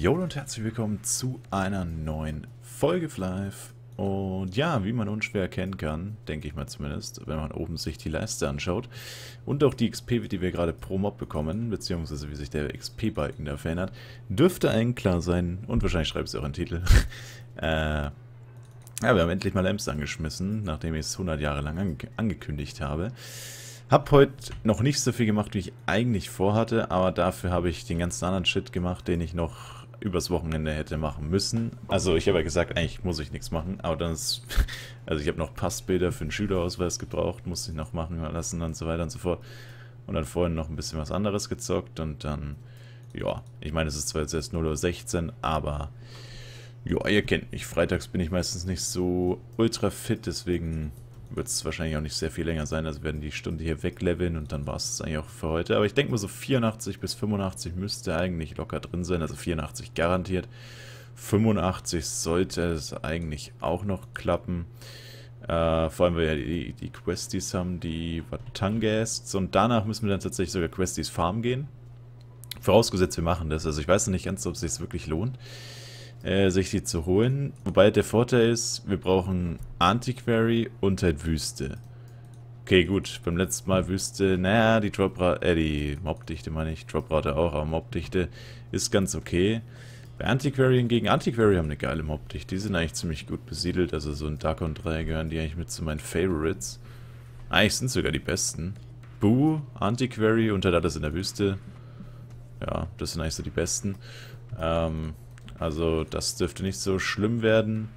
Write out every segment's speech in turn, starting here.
Jo und herzlich willkommen zu einer neuen Folge Live. Und ja, wie man unschwer erkennen kann, denke ich mal zumindest, wenn man oben sich die Leiste anschaut und auch die XP, die wir gerade pro Mob bekommen, beziehungsweise wie sich der XP-Balken da verändert, dürfte allen klar sein, und wahrscheinlich schreibt es auch einen Titel, äh, ja, wir haben endlich mal Ems angeschmissen, nachdem ich es 100 Jahre lang ange angekündigt habe. Hab heute noch nicht so viel gemacht, wie ich eigentlich vorhatte, aber dafür habe ich den ganzen anderen Shit gemacht, den ich noch übers Wochenende hätte machen müssen. Also ich habe ja gesagt, eigentlich muss ich nichts machen, aber dann ist, also ich habe noch Passbilder für den Schülerausweis gebraucht, musste ich noch machen lassen und so weiter und so fort. Und dann vorhin noch ein bisschen was anderes gezockt und dann, ja, ich meine, es ist zwar jetzt erst 0.16 Uhr, aber ja, ihr kennt mich, freitags bin ich meistens nicht so ultra fit, deswegen wird es wahrscheinlich auch nicht sehr viel länger sein. Also werden die Stunde hier wegleveln und dann war es eigentlich auch für heute. Aber ich denke mal so 84 bis 85 müsste eigentlich locker drin sein. Also 84 garantiert. 85 sollte es eigentlich auch noch klappen. Äh, vor allem, weil wir ja die, die Questies haben, die Watangasts. Und danach müssen wir dann tatsächlich sogar Questies Farm gehen. Vorausgesetzt, wir machen das. Also ich weiß noch nicht ganz, ob es sich wirklich lohnt äh, sich die zu holen. Wobei der Vorteil ist, wir brauchen Antiquary und halt Wüste. Okay, gut, beim letzten Mal Wüste, naja, die Droprate, äh, die Mobdichte meine ich, Droprate auch, aber Mobdichte ist ganz okay. Bei Antiquary hingegen, Antiquary haben eine geile Mobdichte, die sind eigentlich ziemlich gut besiedelt, also so in Dark 3 gehören die eigentlich mit zu meinen Favorites. Eigentlich sind sogar die besten. Boo, Antiquary und halt alles in der Wüste. Ja, das sind eigentlich so die besten. Ähm, also das dürfte nicht so schlimm werden.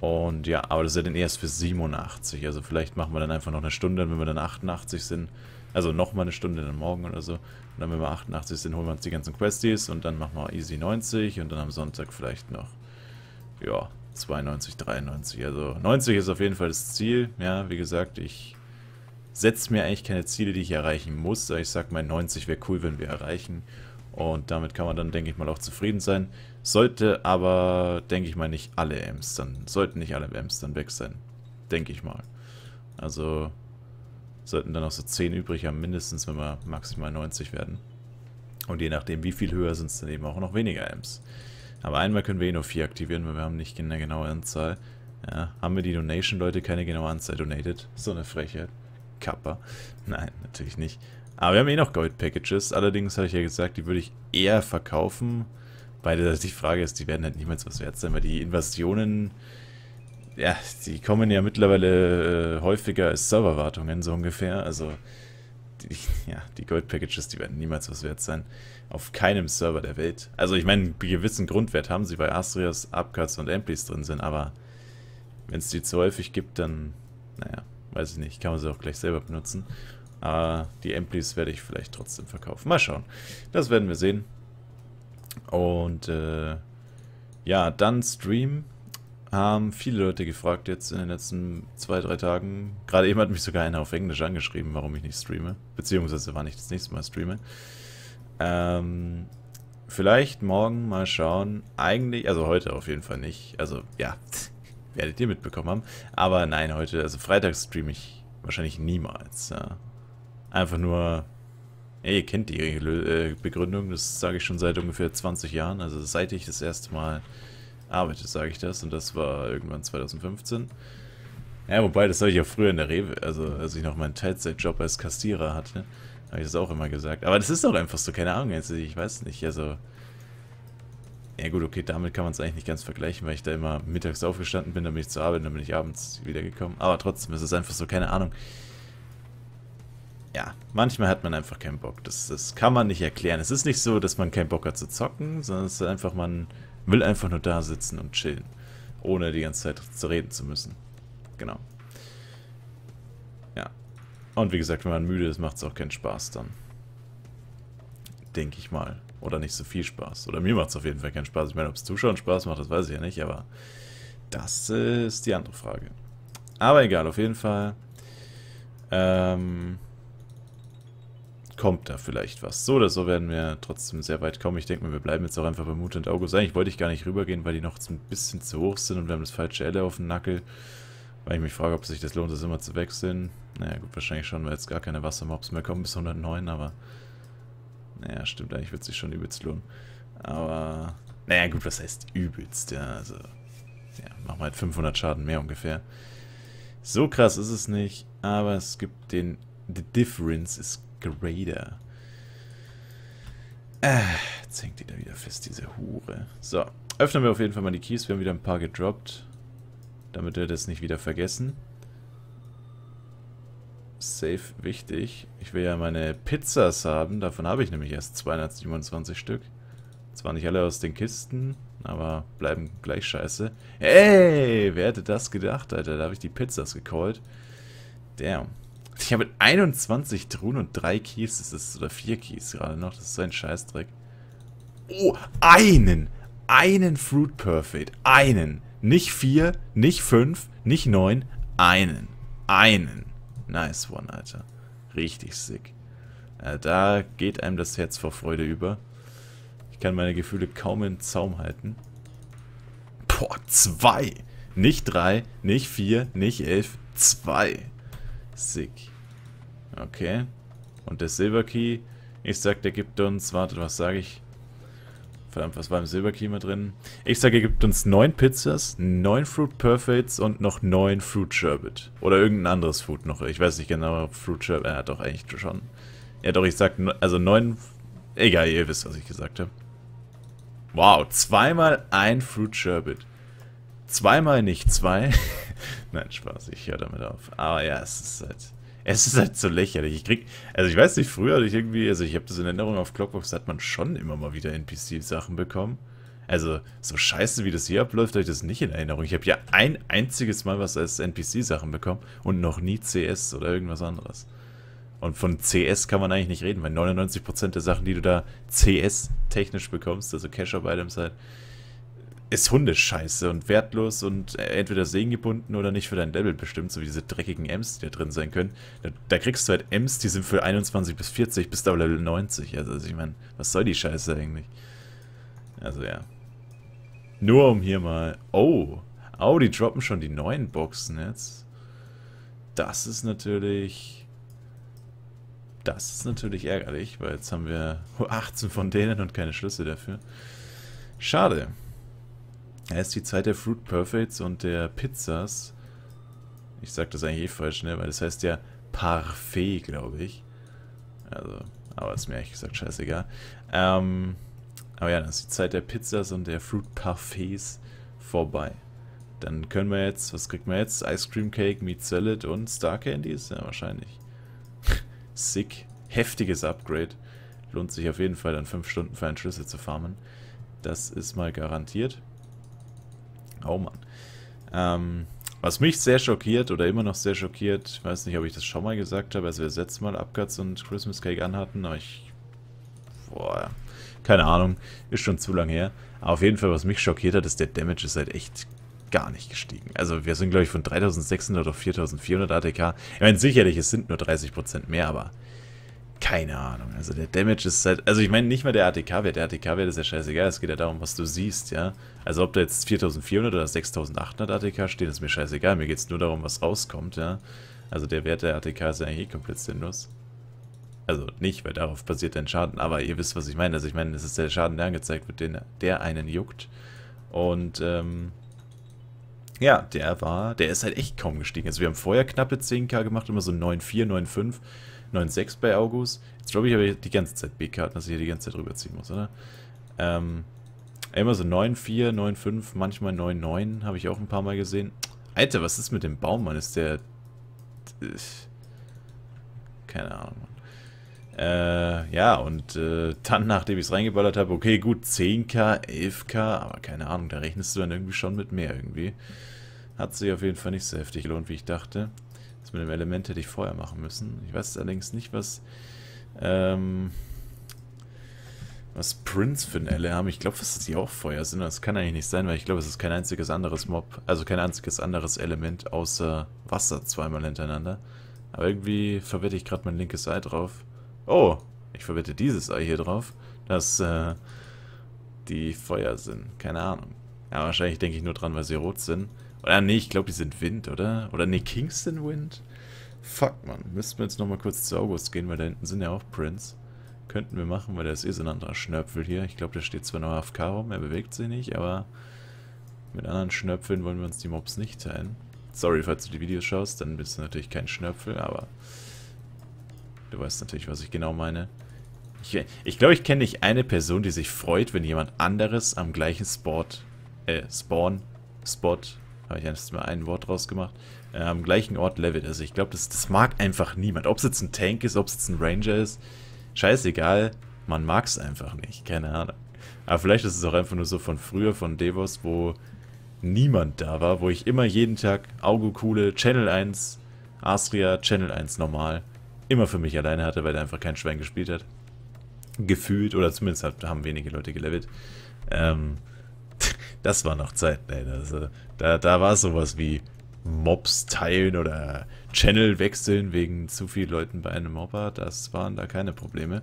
Und ja, aber das ist ja dann erst für 87. Also vielleicht machen wir dann einfach noch eine Stunde, wenn wir dann 88 sind. Also nochmal eine Stunde dann morgen oder so. Und dann, wenn wir 88 sind, holen wir uns die ganzen Questies und dann machen wir easy 90 und dann am Sonntag vielleicht noch, ja, 92, 93. Also 90 ist auf jeden Fall das Ziel. Ja, wie gesagt, ich setze mir eigentlich keine Ziele, die ich erreichen muss. Ich sag mal, 90 wäre cool, wenn wir erreichen. Und damit kann man dann, denke ich mal, auch zufrieden sein. Sollte aber, denke ich mal, nicht alle Ems dann, sollten nicht alle Ems dann weg sein. Denke ich mal. Also sollten dann noch so 10 übrig haben, mindestens, wenn wir maximal 90 werden. Und je nachdem, wie viel höher sind es dann eben auch noch weniger Ems. Aber einmal können wir eh nur 4 aktivieren, weil wir haben nicht eine genaue Anzahl. Ja, haben wir die Donation-Leute keine genaue Anzahl donated? So eine Frechheit. Kappa. Nein, natürlich nicht. Aber wir haben eh noch Gold-Packages. Allerdings habe ich ja gesagt, die würde ich eher verkaufen. Weil die Frage ist, die werden halt niemals was wert sein, weil die Invasionen, ja, die kommen ja mittlerweile äh, häufiger als Serverwartungen, so ungefähr. Also, die, ja, die Gold-Packages, die werden niemals was wert sein. Auf keinem Server der Welt. Also, ich meine, einen gewissen Grundwert haben sie, weil Astrias, Upcuts und Amplis drin sind, aber wenn es die zu häufig gibt, dann, naja, weiß ich nicht, kann man sie auch gleich selber benutzen. Aber die Amplis werde ich vielleicht trotzdem verkaufen. Mal schauen. Das werden wir sehen. Und äh, ja, dann Stream. Haben viele Leute gefragt jetzt in den letzten zwei, drei Tagen. Gerade eben hat mich sogar einer auf Englisch angeschrieben, warum ich nicht streame. Beziehungsweise wann ich das nächste Mal streame. Ähm, vielleicht morgen mal schauen. Eigentlich, also heute auf jeden Fall nicht. Also ja, werdet ihr mitbekommen haben. Aber nein, heute, also Freitag streame ich wahrscheinlich niemals. Ja. Einfach nur ja, ihr kennt die äh, Begründung, das sage ich schon seit ungefähr 20 Jahren. Also seit ich das erste Mal arbeite, sage ich das. Und das war irgendwann 2015. Ja, wobei, das habe ich auch früher in der Rewe, also als ich noch meinen Teilzeitjob als Kassierer hatte, habe ich das auch immer gesagt. Aber das ist doch einfach so, keine Ahnung, also ich weiß nicht, also... Ja gut, okay, damit kann man es eigentlich nicht ganz vergleichen, weil ich da immer mittags aufgestanden bin, dann bin ich zur Arbeit, dann bin ich abends wiedergekommen. Aber trotzdem, es ist einfach so, keine Ahnung ja, manchmal hat man einfach keinen Bock. Das, das kann man nicht erklären. Es ist nicht so, dass man keinen Bock hat zu zocken, sondern es ist einfach, man will einfach nur da sitzen und chillen. Ohne die ganze Zeit zu reden zu müssen. Genau. Ja. Und wie gesagt, wenn man müde ist, macht es auch keinen Spaß dann. Denke ich mal. Oder nicht so viel Spaß. Oder mir macht es auf jeden Fall keinen Spaß. Ich meine, ob es Zuschauern Spaß macht, das weiß ich ja nicht, aber das ist die andere Frage. Aber egal, auf jeden Fall. Ähm, kommt da vielleicht was. So oder so werden wir trotzdem sehr weit kommen. Ich denke mal, wir bleiben jetzt auch einfach bei Mut und August. Eigentlich wollte ich gar nicht rübergehen, weil die noch ein bisschen zu hoch sind und wir haben das falsche Elle auf dem Nackel. Weil ich mich frage, ob sich das lohnt, das immer zu wechseln. Naja, gut, wahrscheinlich schon, weil jetzt gar keine Wassermobs mehr kommen bis 109, aber... Naja, stimmt, eigentlich wird sich schon übelst lohnen. Aber, naja gut, was heißt übelst, ja, also, ja, machen wir halt 500 Schaden mehr ungefähr. So krass ist es nicht, aber es gibt den, the difference is greater. Äh, jetzt hängt die da wieder fest, diese Hure. So, öffnen wir auf jeden Fall mal die Keys, wir haben wieder ein paar gedroppt, damit wir das nicht wieder vergessen. Safe wichtig. Ich will ja meine Pizzas haben. Davon habe ich nämlich erst 227 Stück. Zwar nicht alle aus den Kisten, aber bleiben gleich scheiße. Ey, wer hätte das gedacht, Alter? Da habe ich die Pizzas gecallt. Damn. Ich habe 21 Truhen und 3 Keys. Das ist, oder 4 Keys gerade noch. Das ist so ein Scheißdreck. Oh, einen! Einen Fruit Perfect. Einen. Nicht 4, nicht 5, nicht 9. Einen. Einen. Nice one, Alter. Richtig sick. Ja, da geht einem das Herz vor Freude über. Ich kann meine Gefühle kaum in Zaum halten. Boah, zwei. Nicht drei, nicht vier, nicht elf, zwei. Sick. Okay. Und der Silver Key, ich sag, der gibt uns, wartet, was sage ich? Verdammt, was war im Silberkiemer drin? Ich sage, er gibt uns 9 Pizzas, 9 Fruit Perfects und noch 9 Fruit Sherbet. Oder irgendein anderes Food noch. Ich weiß nicht genau, Fruit Sherbet. Er hat doch eigentlich schon. Ja, doch, ich sag, also 9. Egal, ihr wisst, was ich gesagt habe. Wow, zweimal ein Fruit Sherbet. Zweimal nicht zwei. Nein, Spaß, ich höre damit auf. Aber ja, es ist halt. Es ist halt so lächerlich. Ich krieg, also ich weiß nicht, früher hatte ich irgendwie, also ich habe das in Erinnerung auf Clockbox, hat man schon immer mal wieder NPC-Sachen bekommen. Also so scheiße, wie das hier abläuft, habe ich das nicht in Erinnerung. Ich habe ja ein einziges Mal was als NPC-Sachen bekommen und noch nie CS oder irgendwas anderes. Und von CS kann man eigentlich nicht reden, weil 99% der Sachen, die du da CS-technisch bekommst, also Cash-Up-Items halt, ist Hundescheiße und wertlos und entweder segengebunden oder nicht für dein Level bestimmt, so wie diese dreckigen Ems, die da drin sein können. Da, da kriegst du halt Ems, die sind für 21 bis 40, bis da Level 90. Also, also ich meine, was soll die Scheiße eigentlich? Also ja. Nur um hier mal... Oh, oh, die droppen schon die neuen Boxen jetzt. Das ist natürlich... Das ist natürlich ärgerlich, weil jetzt haben wir 18 von denen und keine Schlüssel dafür. Schade. Er ist die Zeit der Fruit Perfects und der Pizzas. Ich sag das eigentlich eh falsch, ne? Weil das heißt ja Parfait, glaube ich. Also, aber ist mir ehrlich gesagt scheißegal. Ähm, aber ja, dann ist die Zeit der Pizzas und der Fruit Parfaits vorbei. Dann können wir jetzt, was kriegt man jetzt? Ice Cream Cake, Meat Salad und Star Candies? Ja, wahrscheinlich. Sick. Heftiges Upgrade. Lohnt sich auf jeden Fall dann 5 Stunden für einen Schlüssel zu farmen. Das ist mal garantiert. Oh Mann. Ähm, was mich sehr schockiert oder immer noch sehr schockiert, ich weiß nicht, ob ich das schon mal gesagt habe, als wir das letzte Mal Upcuts und Christmas Cake anhatten, aber ich. Boah, keine Ahnung, ist schon zu lang her. Aber auf jeden Fall, was mich schockiert hat, ist, der Damage ist halt echt gar nicht gestiegen. Also wir sind, glaube ich, von 3600 auf 4400 ATK. Ich meine, sicherlich, es sind nur 30% mehr, aber keine Ahnung. Also der Damage ist halt... Also ich meine nicht mal der ATK-Wert. Der ATK-Wert ist ja scheißegal. Es geht ja darum, was du siehst, ja. Also ob da jetzt 4400 oder 6800 ATK steht, ist mir scheißegal. Mir geht es nur darum, was rauskommt, ja. Also der Wert der ATK ist ja eigentlich eh komplett sinnlos. Also nicht, weil darauf basiert dein Schaden. Aber ihr wisst, was ich meine. Also ich meine, das ist der Schaden, der angezeigt wird, den, der einen juckt. Und, ähm... Ja, der war, der ist halt echt kaum gestiegen. Also wir haben vorher knappe 10k gemacht, immer so 9,4, 9,5. 9,6 bei August. Jetzt glaube ich, habe ich die ganze Zeit B-Karten, dass ich hier die ganze Zeit rüberziehen muss, oder? Ähm, immer so 9,4, 9,5, manchmal 9,9 habe ich auch ein paar Mal gesehen. Alter, was ist mit dem Baum, Mann? Ist der... Keine Ahnung, Mann. Äh, ja, und äh, dann, nachdem ich es reingeballert habe, okay, gut, 10k, 11k, aber keine Ahnung, da rechnest du dann irgendwie schon mit mehr irgendwie. Hat sich auf jeden Fall nicht so heftig gelohnt, wie ich dachte. Mit dem Element hätte ich vorher machen müssen. Ich weiß allerdings nicht, was ähm, was Prince für ein Elle haben. Ich glaube, dass die auch Feuer sind. Das kann eigentlich nicht sein, weil ich glaube, es ist kein einziges anderes Mob, also kein einziges anderes Element außer Wasser zweimal hintereinander. Aber irgendwie verwette ich gerade mein linkes Ei drauf. Oh, ich verwette dieses Ei hier drauf, dass äh, die Feuer sind. Keine Ahnung. Ja, wahrscheinlich denke ich nur dran, weil sie rot sind. Oder nee, ich glaube, die sind Wind, oder? Oder nee, Kingston Wind? Fuck, man. Müssten wir jetzt nochmal kurz zu August gehen, weil da hinten sind ja auch Prince. Könnten wir machen, weil der ist eh so ein anderer Schnörpfel hier. Ich glaube, der steht zwar noch AFK rum, er bewegt sich nicht, aber mit anderen Schnörpfeln wollen wir uns die Mobs nicht teilen. Sorry, falls du die Videos schaust, dann bist du natürlich kein Schnörpfel, aber du weißt natürlich, was ich genau meine. Ich, ich glaube, ich kenne nicht eine Person, die sich freut, wenn jemand anderes am gleichen Sport, äh, Spawn, Spot, habe ich erst mal ein Wort draus gemacht, äh, am gleichen Ort levelt. Also ich glaube, das, das mag einfach niemand. Ob es jetzt ein Tank ist, ob es jetzt ein Ranger ist, scheißegal, man mag es einfach nicht, keine Ahnung. Aber vielleicht ist es auch einfach nur so von früher, von Devos, wo niemand da war, wo ich immer jeden Tag Kuhle, Channel 1, Astria, Channel 1 normal, immer für mich alleine hatte, weil er einfach kein Schwein gespielt hat. Gefühlt, oder zumindest haben wenige Leute gelevelt. Ähm, das war noch Zeit, ey. Das, da, da war sowas wie Mobs teilen oder Channel wechseln wegen zu vielen Leuten bei einem Mobber. Das waren da keine Probleme.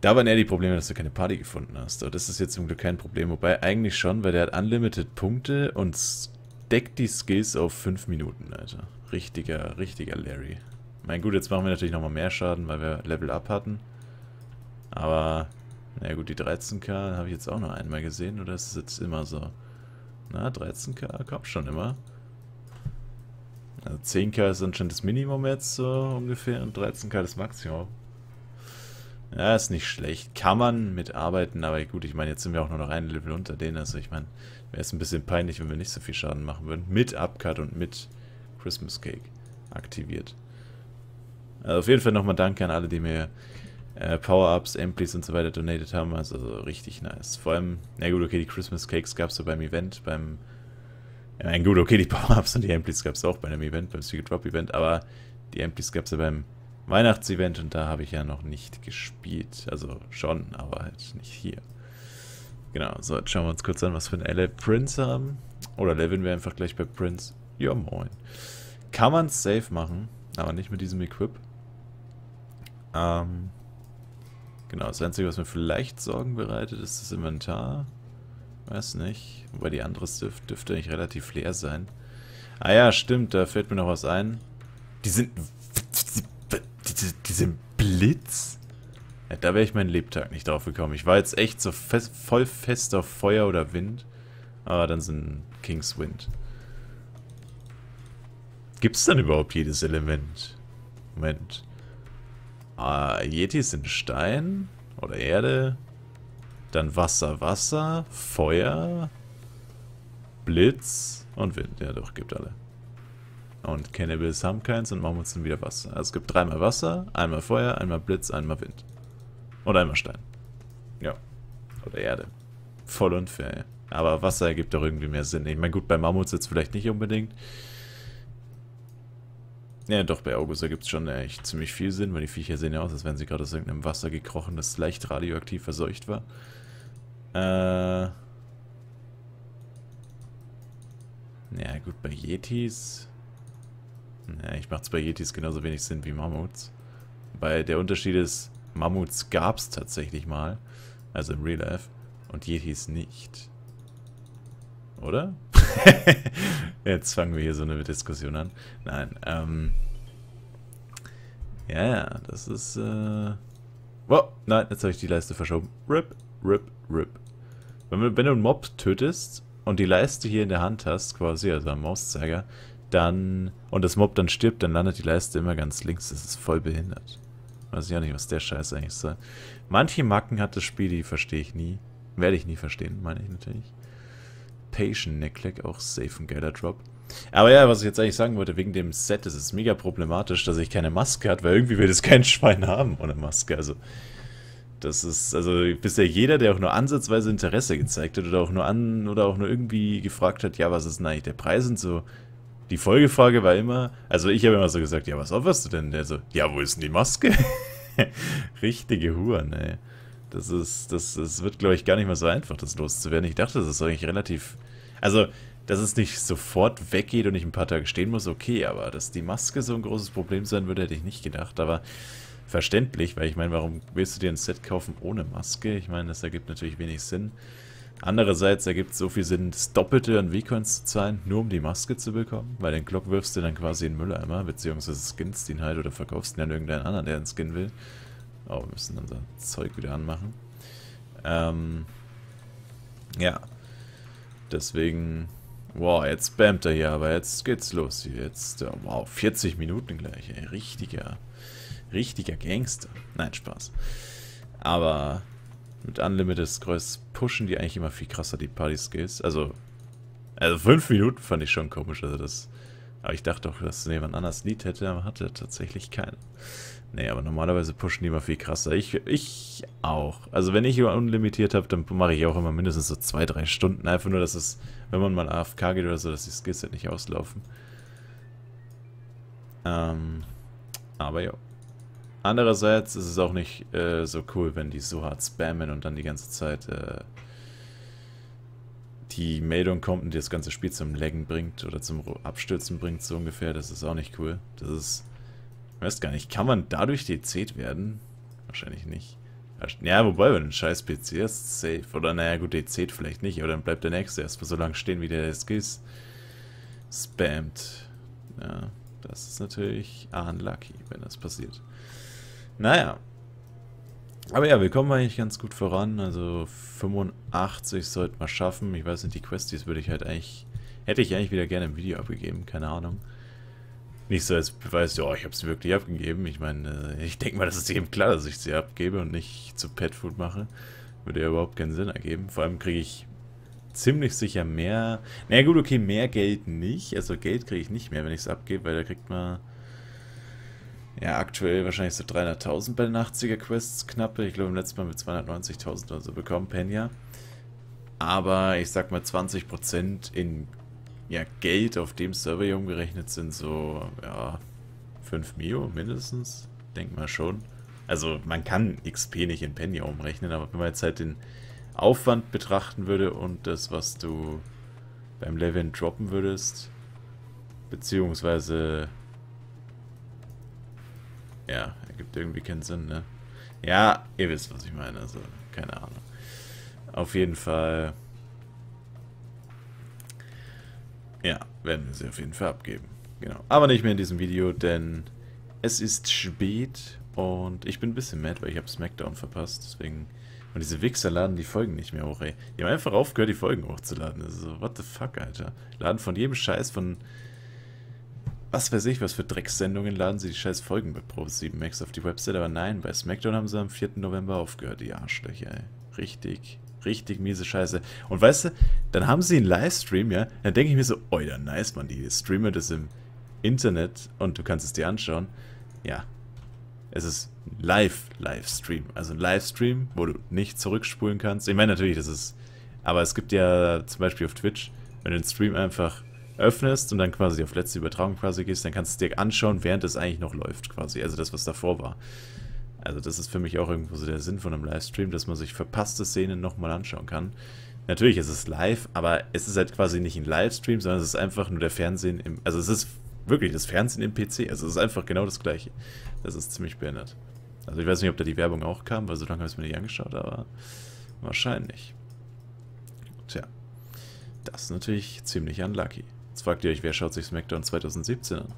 Da waren eher die Probleme, dass du keine Party gefunden hast. Das ist jetzt zum Glück kein Problem. Wobei eigentlich schon, weil der hat Unlimited Punkte und deckt die Skills auf 5 Minuten, Alter. Richtiger, richtiger Larry. Mein gut, jetzt machen wir natürlich nochmal mehr Schaden, weil wir Level Up hatten. Aber, na gut, die 13k habe ich jetzt auch noch einmal gesehen, oder ist es jetzt immer so? Na, 13k kommt schon immer. Also 10k ist anscheinend das Minimum jetzt so ungefähr und 13k das Maximum. Ja, ist nicht schlecht. Kann man mitarbeiten, aber gut, ich meine, jetzt sind wir auch nur noch ein Level unter denen. Also ich meine, wäre es ein bisschen peinlich, wenn wir nicht so viel Schaden machen würden. Mit Upcut und mit Christmas Cake aktiviert. Also auf jeden Fall nochmal Danke an alle, die mir äh, Power-Ups, Amplis und so weiter donated haben. Also richtig nice. Vor allem, na gut, okay, die Christmas Cakes gab es so beim Event, beim... Ja, gut, okay, die Power-Ups und die Amplis gab es auch bei einem Event, beim Secret Drop Event, aber die Amplis gab es ja beim Weihnachtsevent und da habe ich ja noch nicht gespielt. Also schon, aber halt nicht hier. Genau, so, jetzt schauen wir uns kurz an, was für ein LA Prince haben. Oder leveln wir einfach gleich bei Prince. Ja, moin. Kann man safe machen, aber nicht mit diesem Equip. Ähm, genau, das Einzige, was mir vielleicht Sorgen bereitet, ist das Inventar. Weiß nicht. Wobei die andere dürfte, dürfte eigentlich relativ leer sein. Ah ja, stimmt, da fällt mir noch was ein. Die sind diese, diesen Blitz? Ja, da wäre ich meinen Lebtag nicht drauf gekommen. Ich war jetzt echt so fest, voll fest auf Feuer oder Wind. Aber dann sind King's Wind. Gibt es dann überhaupt jedes Element? Moment. Ah, Yetis sind Stein oder Erde. Dann Wasser, Wasser, Feuer, Blitz und Wind. Ja, doch, gibt alle. Und Cannibals haben keins und Mammuts sind wieder Wasser. Also es gibt dreimal Wasser, einmal Feuer, einmal Blitz, einmal Wind. Und einmal Stein. Ja. Oder Erde. Voll unfair. Aber Wasser ergibt doch irgendwie mehr Sinn. Ich meine, gut, bei Mammuts jetzt vielleicht nicht unbedingt. Ja, doch, bei August ergibt es schon echt ziemlich viel Sinn, weil die Viecher sehen ja aus, als wären sie gerade aus irgendeinem Wasser gekrochen, das leicht radioaktiv verseucht war. Äh. Ja, gut, bei Yetis ja, ich mache es bei Yetis genauso wenig Sinn wie Mammuts. Weil der Unterschied ist, Mammuts gab es tatsächlich mal, also im Real Life, und Yetis nicht. Oder? Jetzt fangen wir hier so eine Diskussion an. Nein, ähm... Ja, ja, das ist, äh... Oh, nein, jetzt habe ich die Leiste verschoben. Rip, rip, rip. Wenn, wenn du einen Mob tötest und die Leiste hier in der Hand hast, quasi, also am Mauszeiger, dann und das Mob dann stirbt, dann landet die Leiste immer ganz links. Das ist voll behindert. Weiß ich auch nicht, was der Scheiß eigentlich soll. Manche Macken hat das Spiel, die verstehe ich nie. Werde ich nie verstehen, meine ich natürlich. Patient Neckleck, auch safe ein geiler Drop. Aber ja, was ich jetzt eigentlich sagen wollte, wegen dem Set ist es mega problematisch, dass ich keine Maske hat, weil irgendwie will das kein Schwein haben ohne Maske. Also, das ist, also bisher jeder, der auch nur ansatzweise Interesse gezeigt hat oder auch nur an oder auch nur irgendwie gefragt hat, ja, was ist denn eigentlich der Preis und so, die Folgefrage war immer, also ich habe immer so gesagt, ja, was opferst du denn? Der so, ja, wo ist denn die Maske? Richtige Huren, ey. Das ist, das, das wird, glaube ich, gar nicht mal so einfach, das loszuwerden. Ich dachte, das ist eigentlich relativ, also, dass es nicht sofort weggeht und ich ein paar Tage stehen muss, okay, aber dass die Maske so ein großes Problem sein würde, hätte ich nicht gedacht, aber verständlich, weil ich meine, warum willst du dir ein Set kaufen ohne Maske? Ich meine, das ergibt natürlich wenig Sinn. Andererseits ergibt es so viel Sinn, das Doppelte an V-Coins zu zahlen, nur um die Maske zu bekommen, weil den Glock wirfst du dann quasi in den Mülleimer, beziehungsweise skinnst ihn halt oder verkaufst ihn an irgendeinen anderen, der einen Skin will. Oh, wir müssen unser Zeug wieder anmachen. Ähm, ja. Deswegen... Wow, jetzt spammt er hier, aber jetzt geht's los. Jetzt, wow, 40 Minuten gleich, ey. Richtiger, richtiger Gangster. Nein, Spaß. Aber mit Unlimited Scrolls pushen die eigentlich immer viel krasser die Party-Skills. Also, also 5 Minuten fand ich schon komisch. Also das, aber ich dachte auch, dass jemand anders Lied hätte, aber hatte tatsächlich keinen. Nee, aber normalerweise pushen die immer viel krasser. Ich, ich auch. Also wenn ich über unlimitiert habe, dann mache ich auch immer mindestens so 2-3 Stunden. Einfach nur, dass es, wenn man mal AFK geht oder so, dass die Skills halt nicht auslaufen. Ähm, aber ja. Andererseits ist es auch nicht äh, so cool, wenn die so hart spammen und dann die ganze Zeit äh, die Meldung kommt und das ganze Spiel zum Laggen bringt oder zum Abstürzen bringt, so ungefähr. Das ist auch nicht cool. Das ist, ich weiß gar nicht, kann man dadurch dezet werden? Wahrscheinlich nicht. Ja, wobei, wenn ein scheiß PC ist, safe. Oder naja, gut, dezet vielleicht nicht, aber dann bleibt der nächste erstmal so lange stehen, wie der Skills spammt. Ja, das ist natürlich unlucky, wenn das passiert. Naja. Aber ja, wir kommen eigentlich ganz gut voran. Also 85 sollten wir schaffen. Ich weiß nicht, die Questies würde ich halt eigentlich... Hätte ich eigentlich wieder gerne im Video abgegeben, keine Ahnung. Nicht so als Beweis, ja, ich habe es wirklich abgegeben. Ich meine, äh, ich denke mal, das ist eben klar, dass ich sie abgebe und nicht zu Petfood mache. Würde ja überhaupt keinen Sinn ergeben. Vor allem kriege ich ziemlich sicher mehr... Na naja, gut, okay, mehr Geld nicht. Also Geld kriege ich nicht mehr, wenn ich es abgebe, weil da kriegt man ja, aktuell wahrscheinlich so 300.000 bei den 80er Quests knappe. Ich glaube, im letzten Mal mit 290.000 oder so bekommen, Penya. Aber ich sag mal 20% in ja, Geld auf dem Server hier umgerechnet sind so, ja, 5 Mio mindestens. Denk mal schon. Also man kann XP nicht in Penya umrechnen, aber wenn man jetzt halt den Aufwand betrachten würde und das, was du beim Leveln droppen würdest, beziehungsweise ja, ergibt irgendwie keinen Sinn, ne? Ja, ihr wisst, was ich meine, also keine Ahnung. Auf jeden Fall... Ja, werden wir sie auf jeden Fall abgeben. Genau. Aber nicht mehr in diesem Video, denn es ist spät und ich bin ein bisschen mad, weil ich habe Smackdown verpasst. Deswegen. Und diese Wichser laden die Folgen nicht mehr hoch, ey. Die haben einfach aufgehört, die Folgen hochzuladen. Also, what the fuck, Alter. Laden von jedem Scheiß von was weiß ich, was für Drecksendungen laden sie die scheiß Folgen bei Pro7 Max auf die Website, aber nein, bei SmackDown haben sie am 4. November aufgehört, die Arschlöcher, ey. Richtig, richtig miese Scheiße. Und weißt du, dann haben sie einen Livestream, ja, dann denke ich mir so, ja, nice, man, die streamen das im Internet und du kannst es dir anschauen. Ja, es ist Live-Livestream, also ein Livestream, wo du nicht zurückspulen kannst. Ich meine natürlich, das ist, aber es gibt ja zum Beispiel auf Twitch, wenn du den Stream einfach öffnest und dann quasi auf letzte Übertragung quasi gehst, dann kannst du dir anschauen, während es eigentlich noch läuft quasi. Also das, was davor war. Also das ist für mich auch irgendwo so der Sinn von einem Livestream, dass man sich verpasste Szenen nochmal anschauen kann. Natürlich ist es live, aber es ist halt quasi nicht ein Livestream, sondern es ist einfach nur der Fernsehen im... Also es ist wirklich das Fernsehen im PC. Also es ist einfach genau das gleiche. Das ist ziemlich behindert. Also ich weiß nicht, ob da die Werbung auch kam, weil so lange habe ich es mir nicht angeschaut, aber wahrscheinlich. Tja, das ist natürlich ziemlich unlucky. Jetzt fragt ihr euch, wer schaut sich SmackDown 2017 an?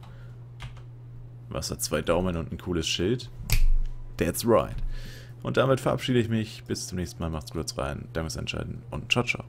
Was hat zwei Daumen und ein cooles Schild? That's right. Und damit verabschiede ich mich. Bis zum nächsten Mal. Macht's gut rein. Danke fürs Entscheiden und ciao, ciao.